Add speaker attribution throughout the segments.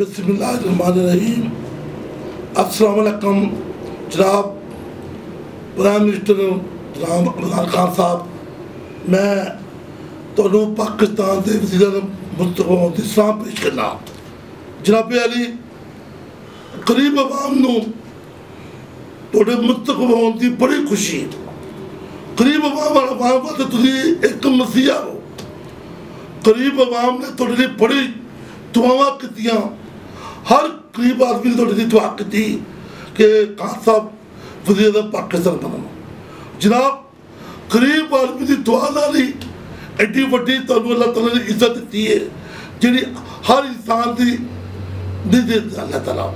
Speaker 1: बसमीम असलकम जनाब प्राइम मिनिस्टर जनाब इमरान खान साहब। मैं थोनों पाकिस्तान के वज़ीर मुस्तफ़ा सलाम पेश करना। जनाबे अली गरीब आवाम थोड़े होने की बड़ी खुशी गरीब आवाम आवाम वाले तुम एक मसीहा हो। गरीब आवाम ने थोड़े लिए बड़ी दुआव की ਹਰ ਕਰੀਬ ਆਦਮੀ ਨੇ ਤੁਹਾਡੇ ਲਈ ਦੁਆ ਕੀਤੀ ਕਿ ਖਾਨ ਸਾਹਿਬ ਵਜ਼ੀਰ ਦਾ ਪਾਕਿਸਤਾਨ ਬਣਨ। ਜਨਾਬ ਕਰੀਬ ਆਦਮੀ ਦੀ ਦੁਆ ਨਾਲ ਹੀ ਐਡੀ ਵੱਡੀ ਤੁਹਾਨੂੰ ਅੱਲਾਹ ਤਾਲਾ ਨੇ ਇੱਜ਼ਤ ਦਿੱਤੀ ਹੈ, ਜਿਹੜੀ ਹਰ ਇਨਸਾਨ ਦੀ ਨਹੀਂ ਅੱਲਾਹ ਤਾਲਾ।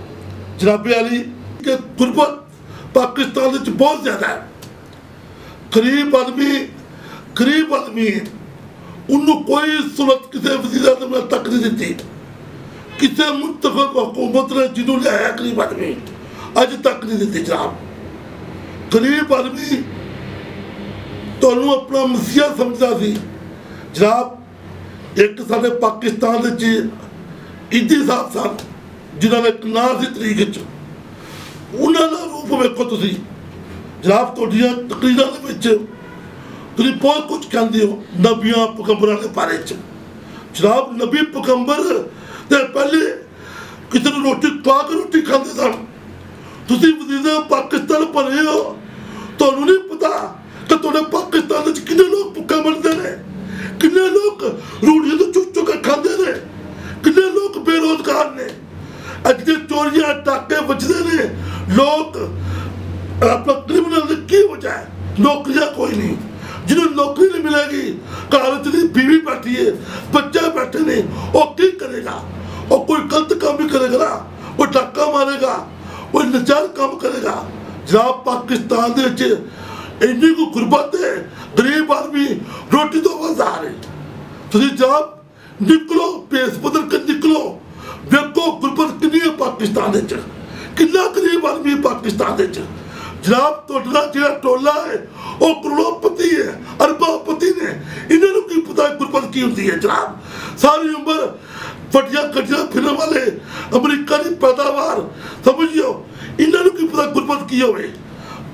Speaker 1: ਜਨਾਬ ਅਲੀ, ਕਿ ਗੁਰਬਤ ਪਾਕਿਸਤਾਨ ਵਿੱਚ ਬਹੁਤ ਜ਼ਿਆਦਾ ਹੈ। ਗਰੀਬ ਆਦਮੀ ਗਰੀਬ ਆਦਮੀ, ਉਹਨੂੰ ਕੋਈ ਸਹੂਲਤ ਕਿਸੇ ਵਜ਼ੀਰ ਆਜ਼ਮ ਨੇ ਤੱਕ ਨਹੀਂ ਦਿੱਤੀ। ਕਿਸੇ ਮੁਤਫਕ ਹਕੂਮਤ ਨੇ ਜਿਹਨੂੰ ਲਿਆਇਆ ਗਰੀਬ ਆਦਮੀ ਅੱਜ ਤੱਕ ਨਹੀਂ ਦਿੱਤੀ ਜਨਾਬ ਗਰੀਬ ਆਦਮੀ ਤੁਹਾਨੂੰ ਆਪਣਾ ਮਸੀਹਾ ਸਮਝਦਾ ਸੀ ਜਨਾਬ ਇੱਕ ਸਾਡੇ ਪਾਕਿਸਤਾਨ ਦੇ ਵਿੱਚ ਇੱਦੀ ਸਾਹਿਬ ਸਨ ਜਿਨ੍ਹਾਂ ਦਾ ਇੱਕ ਨਾਂ ਸੀ ਤਰੀਕ ਵਿੱਚ ਉਹਨਾਂ ਦਾ ਰੂਪ ਵੇਖੋ ਤੁਸੀਂ ਜਨਾਬ ਤੁਹਾਡੀਆਂ ਤਕਰੀਰਾਂ ਦੇ ਵਿੱਚ ਤੁਸੀਂ ਬਹੁਤ ਕੁਝ ਕਹਿੰਦੇ ਹੋ ਨਬੀਆਂ ਪੈਗੰਬਰਾਂ ਦੇ ਬਾਰੇ ਚ ਜਨਾਬ ਨਬੀ ਪੈਗੰਬਰ ਤੇ ਪਹਿਲੇ ਕਿਸੇ ਨੂੰ ਰੋਟੀ ਖਵਾ ਕੇ ਰੋਟੀ ਖਾਂਦੇ ਸਨ ਤੁਸੀਂ ਵਜ਼ੀਰ ਪਾਕਿਸਤਾਨ ਬਣੇ ਹੋ ਤੁਹਾਨੂੰ ਨਹੀਂ ਪਤਾ ਕਿ ਤੁਹਾਡੇ ਪਾਕਿਸਤਾਨ ਵਿੱਚ ਕਿੰਨੇ ਲੋਕ ਭੁੱਖੇ ਮਰਦੇ ਨੇ ਕਿੰਨੇ ਲੋਕ ਰੋਟੀਆਂ ਤੋਂ ਚੁੱਕ ਚੁੱਕ ਕੇ ਖਾਂਦੇ ਨੇ ਕਿੰਨੇ ਲੋਕ ਬੇਰੋਜ਼ਗਾਰ ਨੇ ਅੱਜ ਦੇ ਚੋਰੀਆਂ ਟਾਕੇ ਵੱਜਦੇ ਨੇ ਲੋਕ ਆਪਣਾ ਕ੍ਰਿਮੀਨਲ ਦੀ ਕੀ ਵਜ੍ਹਾ ਹੈ ਨੌਕਰੀਆਂ ਕੋਈ ਨਹੀਂ ਜਿਹਨੂੰ ਨੌਕਰੀ ਨਹੀਂ ਮਿਲੇਗੀ ਘਰ ਵਿੱਚ ਦੀ ਬੀਵੀ ਬੈਠੀ ਹੈ ਬੱਚੇ ਬੈਠੇ ਨੇ ਉਹ ਕੀ ਕਰੇਗਾ ਉਹ ਕੋਈ ਗਲਤ ਕੰਮ ਵੀ ਕਰੇਗਾ ਨਾ ਉਹ ਟਾਕਾ ਮਾਰੇਗਾ ਉਹ ਨਜਾਇਜ਼ ਕੰਮ ਕਰੇਗਾ ਜਨਾਬ ਪਾਕਿਸਤਾਨ ਦੇ ਵਿੱਚ ਇੰਨੀ ਕੋ ਗੁਰਬਤ ਹੈ ਗਰੀਬ ਆਦਮੀ ਰੋਟੀ ਤੋਂ ਬਾਜ਼ਾਰ ਹੈ ਤੁਸੀਂ ਜਨਾਬ ਨਿਕਲੋ ਪੇਸ ਬਦਲ ਕੇ ਨਿਕਲੋ ਵੇਖੋ ਗੁਰਬਤ ਕਿੰਨੀ ਹੈ ਪਾਕਿਸਤਾਨ ਦੇ ਵਿੱਚ ਕਿੰਨਾ ਗਰੀਬ ਆਦਮੀ ਹੈ ਪਾਕਿਸਤਾਨ ਦੇ ਵਿੱਚ ਜਨਾਬ ਤੁਹਾਡਾ ਜਿਹੜਾ ਟੋਲਾ ਹੈ ਉਹ ਕਰੋੜਪਤੀ ਹੈ ਅਰਬਾਪਤੀ ਨੇ ਇਹਨਾਂ ਨੂੰ ਕੀ ਪਤਾ ਗੁਰਬਤ ਕੀ ਹੁੰਦੀ ਹੈ ਜਨਾਬ ਸਾਰੀ ਉਮਰ ਫਟੀਆਂ ਕੱਟੀਆਂ ਫਿਰਨ ਵਾਲੇ ਅਮਰੀਕਾ ਦੀ ਪੈਦਾਵਾਰ, ਸਮਝਿਓ, ਇਹਨਾਂ ਨੂੰ ਕੀ ਪਤਾ ਗੁਰਬਤ ਕੀ ਹੋਵੇ?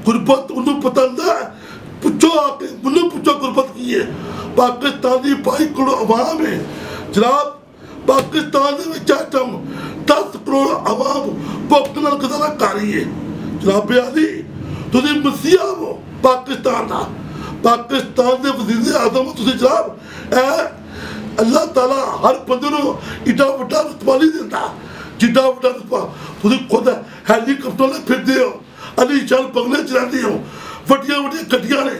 Speaker 1: ਗੁਰਬਤ ਉਹਨੂੰ ਪਤਾ ਹੁੰਦਾ ਪੁੱਛੋ ਆ ਕੇ ਮੈਨੂੰ ਪੁੱਛੋ ਗੁਰਬਤ ਕੀ ਹੈ। ਪਾਕਿਸਤਾਨ ਦੀ 22 ਕਰੋੜ ਆਵਾਮ ਹੈ। ਜਨਾਬ, ਪਾਕਿਸਤਾਨ ਦੇ ਵਿੱਚ ਆਟਮ 10 ਕਰੋੜ ਆਵਾਮ ਭੁੱਖ ਨਾਲ ਗੁਜ਼ਾਰਾ ਕਰ ਰਹੀ ਹੈ। ਜਨਾਬ ਅਲੀ ਤੁਸੀਂ ਮਸੀਹਾ ਹੋ ਪਾਕਿਸਤਾਨ ਦਾ। ਪਾਕਿਸਤਾਨ ਦੇ ਵਜ਼ੀਰ ਆਜ਼ਮ ਤੁਸੀਂ ਜਨਾਬ, ਇਹ अल्लाह ताला हर बंदे इडा वड्डा रुतबा नहीं दिंदा। जिड्डा वड्डा रुतबा। तुसीं खुद हैलीकॉप्टर ने फिरदे हो। अली चल बंगले चलांदे हो। वड्डियाँ वड्डियाँ गड्डियाँ ने।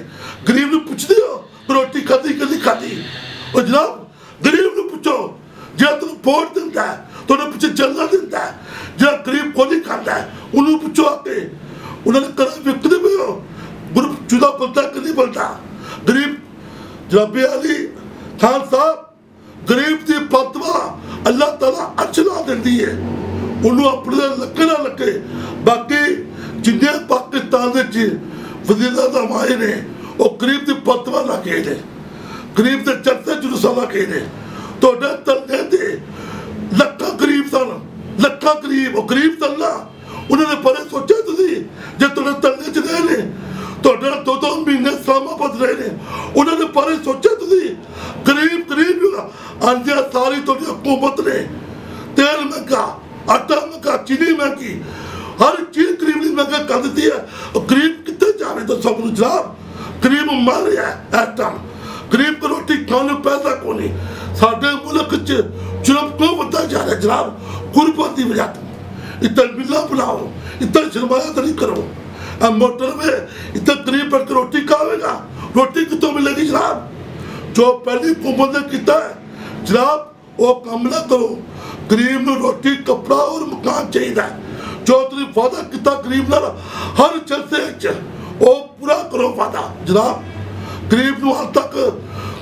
Speaker 1: गरीब नूं पुछदे हो रोटी खाधी कि नहीं खाधी और जनाब, गरीब नूं पुछो जे तुम वोट दिंदा है तुहानूं पिच्छे जलना दिंदा है जेड़ा गरीब को नहीं खाता है उन्होंने पुछो आके उन्होंने करा विकते पे हो। ग्रुप चुदा बनता कि नहीं बनता गरीब जनाबे अली खान साहब ਗਰੀਬ ਦੀ ਫਤਵਾ ਅੱਲਾਹ ਤਾਲਾ ਅਚਲਾ ਦਿੰਦੀ ਹੈ। ਉਹਨੂੰ ਆਪਣੇ ਨਾਲ ਲੱਗੇ ਬਾਕੀ ਜਿੰਨੇ ਪਾਕਿਸਤਾਨ ਦੇ ਵਿੱਚ ਵਜ਼ੀਰਾਂ ਦਾ ਮਾਏ ਨੇ, ਉਹ ਗਰੀਬ ਦੀ ਫਤਵਾ ਲਾ ਕੇ ਗਰੀਬ ਦੇ ਚਰਤੇ ਜੁਲੂਸਾਂ ਲਾ ਕੇ ਤੁਹਾਡੇ ਤੰਨੇ ਦੇ ਲੱਖਾਂ ਗਰੀਬ ਸਨ, ਲੱਖਾਂ ਗਰੀਬ, ਉਹ ਗਰੀਬ ਤੰਨਾ ਉਹਨਾਂ ਨੇ ਪਰੇ हंजिया सारी तो हुकूमत ने तेल महँगा आटा महँगा चीनी महँगी हर चीज़ करीब महँगा कर दी है और कितने जा रहे दसो गुरु जनाब करीब मर रहा है इस टाइम को रोटी खाने पैसा को नहीं साढ़े मुल्क चुनप क्यों बढ़ता जा रहा है जनाब? गुरबत की वजह तो इतना मिला बनाओ इतना शर्माया तो नहीं करो। मोटर में इतना गरीब बैठ रोटी खावेगा रोटी कितों मिलेगी जनाब? जो पहली हुकूमत ने किया है ਜਨਾਬ, ਉਹ ਕੰਮ ਨਾ ਕਰੋ। ਗਰੀਬ ਨੂੰ ਰੋਟੀ, ਕੱਪੜਾ ਔਰ ਮਕਾਨ ਚਾਹੀਦਾ ਜੋ ਤੁਸੀਂ ਵਾਦਾ ਕੀਤਾ ਗਰੀਬ ਨਾਲ, ਹਰ ਜਲਸੇ ਵਿੱਚ, ਉਹ ਪੂਰਾ ਕਰੋ ਵਾਦਾ ਜਨਾਬ, ਗਰੀਬ ਨੂੰ ਹਾਲ ਤੱਕ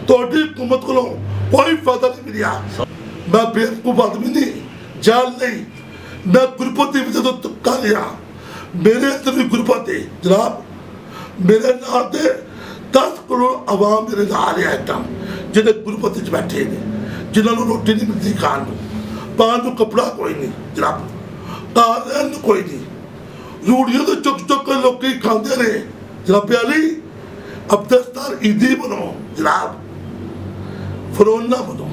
Speaker 1: ਤੁਹਾਡੀ ਹਕੂਮਤ ਕੋਲੋਂ ਕੋਈ ਫਾਇਦਾ ਨਹੀਂ ਮਿਲਿਆ। ਮੈਂ ਬੇਵਕੂਫ ਆਦਮੀ ਨਹੀਂ ਜਾਣ ਲਈ ਮੈਂ ਗੁਰਪਤੀ ਵਿੱਚ ਤੋਂ ਤੁੱਕਾ ਲਿਆ, ਮੇਰੇ ਅੰਦਰ ਵੀ ਗੁਰਪਤੀ ਜਨਾਬ, ਮੇਰੇ ਨਾਲ ਦੇ 10 ਕਰੋੜ ਆਵਾਮ ਮੇਰੇ ਨਾਲ ਆ ਰਿਹਾ ਇੱਕਦਮ, ਜਿਹੜੇ ਗੁਰਪਤੀ ਚ ਬੈਠੇ ਨੇ। ਜਿਨ੍ਹਾਂ ਨੂੰ ਰੋਟੀ ਨਹੀਂ ਮਿਲਦੀ ਖਾਣ ਨੂੰ, ਪਾਉਣ ਨੂੰ ਕਪੜਾ ਕੋਈ ਨਹੀਂ, ਜਨਾਬ। ਘਰ ਕੋਈ ਨਹੀਂ। ਰੂੜੀਆਂ ਤੋਂ ਚੁੱਕ ਚੁੱਕ ਕੇ ਲੋਕੀ ਖਾਂਦੇ ਨੇ। ਜਨਾਬ ਅਲੀ ਅਬਦਸਤਾਰ ਈਦੀ ਬਣੋ ਜਨਾਬ। ਫਰੋਨ ਨਾ ਬਣੋ